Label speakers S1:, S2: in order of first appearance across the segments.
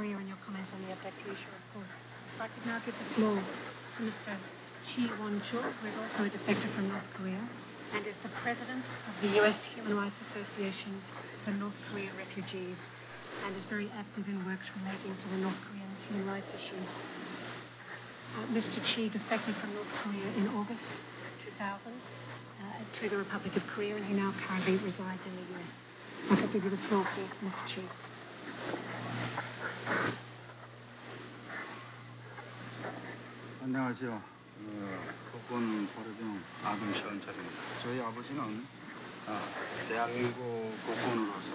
S1: And your comments on the abduction issue, of course. If I could now give the floor to Mr. Chi Won-chul, who is also a defector from North Korea and is the president of the U.S. Human Rights Association for North Korea Refugees and is very active in works relating to the North Korean human rights issues. Uh, Mr. Chi defected from North Korea in August 2000 uh, to the Republic of Korea, and he now currently resides in the US. I could give you the floor, please, Mr. Chi.
S2: 안녕하세요. 어, 국군 보르병 아들 시원철입니다. 저희 아버지는 아, 대한민국 국군으로서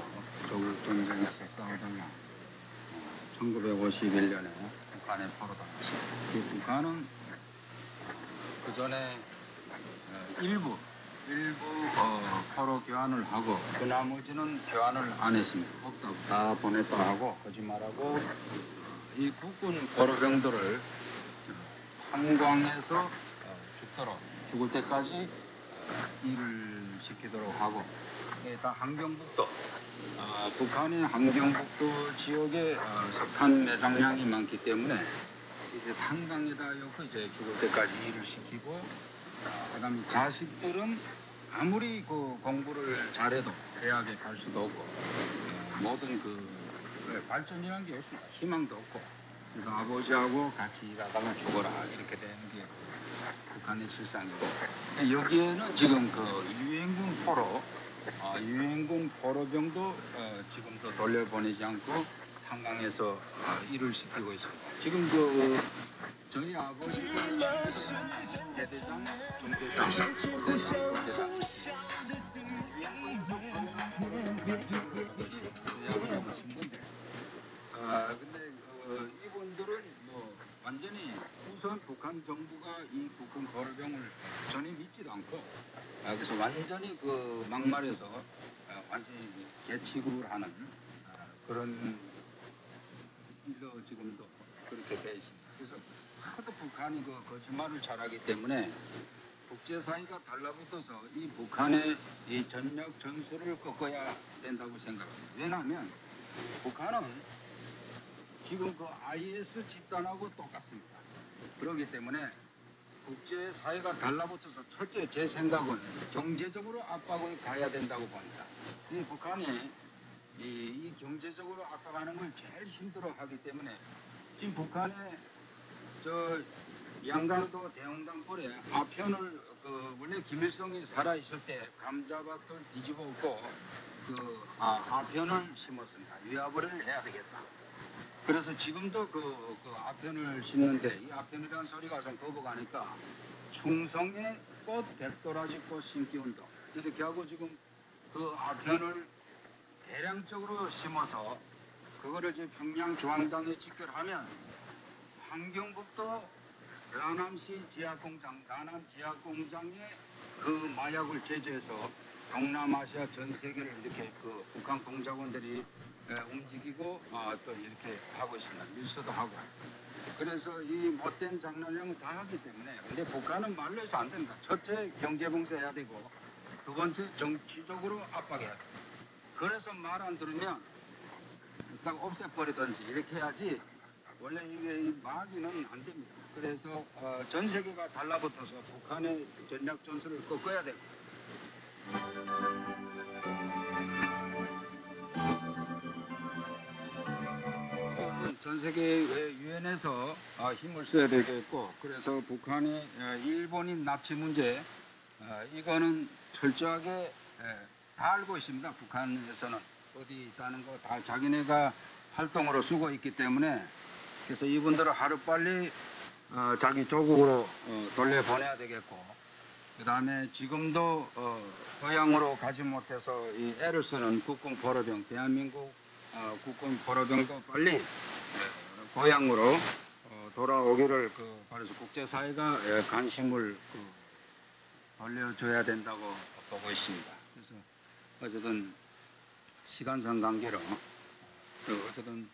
S2: 조국 전쟁에서 싸우다가 어, 1951년에 북한에 포로 당했습니다. 그 북한은 그 전에 어, 일부 일부 어, 포로 교환을 하고 그 나머지는 교환을 안 했습니다. 없다 다 보냈다 하고 거짓말하고 어, 이 국군 포로병들을 한광에서 어, 죽도록 죽을 때까지 어, 일을 시키도록 하고 예, 다 한경북도 아, 북한의 한경북도 지역에 어, 석탄 매장량이 많기 때문에 이제 한강에다 놓고 이제 죽을 때까지 일을 시키고 어, 그다음에 자식들은 아무리 그 공부를 잘해도 대학에 갈 수도 없고 어, 모든 그 예, 발전이라는 게 없습니다. 희망도 없고 그래서 아버지하고 같이 일하다가 죽어라 이렇게 되는 게 북한의 실상이고 여기에는 지금 그 유엔군 포로 어, 유엔군 포로병도 어, 지금도 돌려보내지 않고 한강에서 어, 일을 시키고 있습니다. 지금 그 저희 대대장, 중대장, 중대장, 아 근데 어, 이분들은 뭐 완전히 우선 북한 정부가 이 국군 거르병을 전혀 믿지도 않고 아, 그래서 완전히 그 막말해서 아, 완전히 개취급을 하는 아, 그런 일로 지금도 그렇게 돼 있습니다. 그래서 하도 북한이 그 거짓말을 잘하기 때문에 국제사회가 달라붙어서 이 북한의 이 전력 전술을 꺾어야 된다고 생각합니다. 왜냐하면 북한은 지금 그 IS 집단하고 똑같습니다. 그렇기 때문에 국제사회가 달라붙어서 첫째 제 생각은 경제적으로 압박을 가야 된다고 봅니다. 이 북한이 이, 이 경제적으로 압박하는 걸 제일 힘들어 하기 때문에 지금 북한에 저 양강도 대홍당벌에 아편을 그 원래 김일성이 살아 있을 때 감자밭을 뒤집어 엎고 그 아, 아편을 심었습니다. 위압을 해야 되겠다. 그래서 지금도 그, 그 아편을 심는데 이 아편이라는 소리가 좀 거부가니까 충성의 꽃 백도라지 꽃 심기 운동 이렇게 하고 지금 그 아편을 대량적으로 심어서 그거를 이제 평양 중앙당에 직결하면 환경북도 라남시 지하공장, 라남 지하공장에 그 마약을 제조해서 동남아시아 전 세계를 이렇게 그 북한 공작원들이 에, 움직이고 아, 또 이렇게 하고 있습니다. 밀수도 하고. 그래서 이 못된 장난량을 다 하기 때문에 근데 북한은 말로 해서 안 됩니다. 첫째 경제 봉쇄 해야 되고 두 번째 정치적으로 압박해야 돼요. 그래서 말 안 들으면 딱 없애버리든지 이렇게 해야지 원래 이게 이 막이는 안 됩니다. 그래서 어, 전 세계가 달라붙어서 북한의 전략 전술을 꺾어야 되고 전 세계 유엔에서 아, 힘을 써야 되겠고 그래서 북한의 어, 일본인 납치 문제 어, 이거는 철저하게 에, 다 알고 있습니다. 북한에서는 어디 있다는 거 다 자기네가 활동으로 쓰고 있기 때문에 그래서 이분들을 하루빨리 어, 자기 조국으로 어, 돌려보내야 되겠고 그 다음에 지금도 어, 고향으로 가지 못해서 이 애를 쓰는 국군 포로병 대한민국 어, 국군 포로병도 빨리 어, 고향으로 어, 돌아오기를 그 바래서 국제사회가 예, 관심을 그, 돌려줘야 된다고 보고 있습니다. 그래서 어쨌든 시간상 관계로 그 어쨌든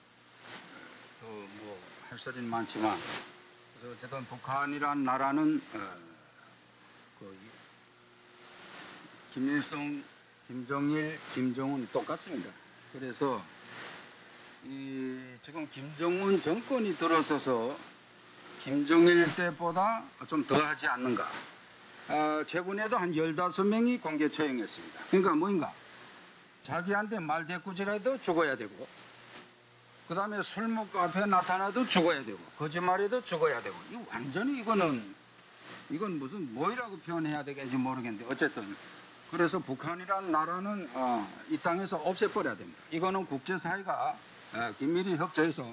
S2: 할 소리는 많지만 어쨌든 북한이란 나라는 어, 그 김일성, 김정일, 김정은 똑같습니다. 그래서 이 지금 김정은 정권이 들어서서 김정일 때보다 좀 더 하지 않는가. 아, 최근에도 한 15명이 공개 처형했습니다. 그러니까 뭐인가? 자기한테 말 대꾸질해도 죽어야 되고, 그 다음에 술 먹고 앞에 나타나도 죽어야 되고, 거짓말해도 죽어야 되고, 이 완전히 이거는, 이건 무슨 뭐이라고 표현해야 되겠는지 모르겠는데, 어쨌든. 그래서 북한이라는 나라는, 어, 이 땅에서 없애버려야 됩니다. 이거는 국제사회가 어, 긴밀히 협조해서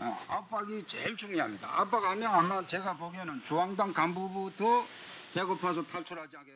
S2: 어, 압박이 제일 중요합니다. 압박 하면 아마 제가 보기에는 중앙당 간부부터 배고파서 탈출하지 않게